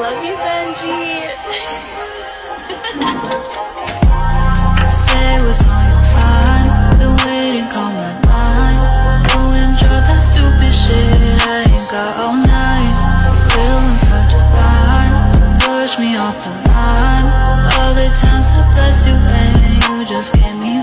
Love you, Benji. Say what's on your mind. Been waiting, call my mind. Go and drop that stupid shit. I ain't got all night. Real one's hard to find. Push me off the line. All the times I bless you, and you just gave me